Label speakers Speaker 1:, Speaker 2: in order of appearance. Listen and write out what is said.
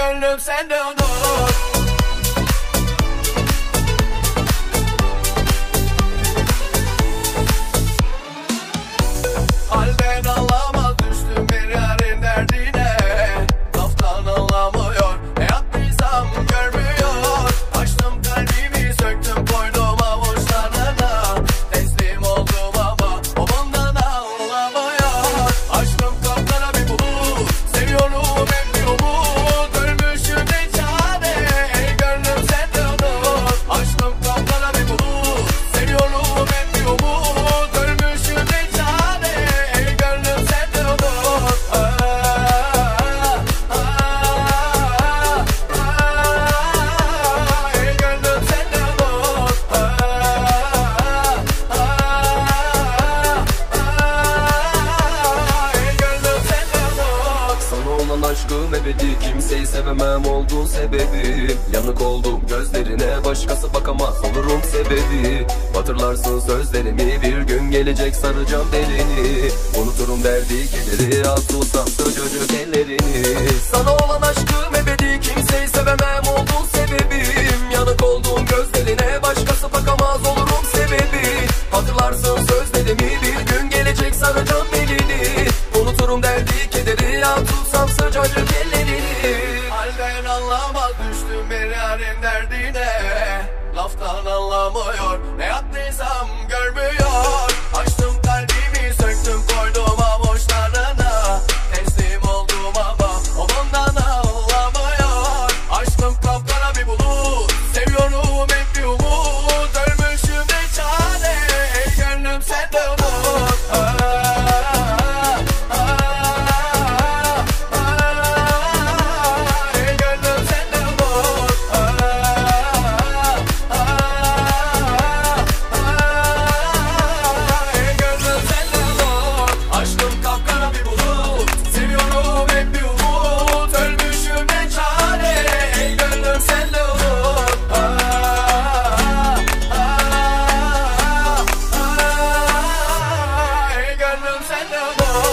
Speaker 1: girl
Speaker 2: looks and don't ebedi Kimseyi sevemem oldun sebebim Yanık oldum gözlerine Başkası bakamaz olurum sebebi. Hatırlarsın sözlerimi Bir gün gelecek saracağım belini Unuturum derdi kederi Az tutsam sıcacık ellerini. Sana olan aşkım ebedi Kimseyi sevemem oldun sebebim. Yanık oldum gözlerine Başkası bakamaz olurum sebebi. Hatırlarsın sözlerimi Bir gün gelecek saracağım belini Unuturum derdi giderir ya tutsam sıcacık ellerini
Speaker 1: Halden anlamaz düştüm bir yarın derdine Laftan anlamıyor ne yaptıysam bedrooms and the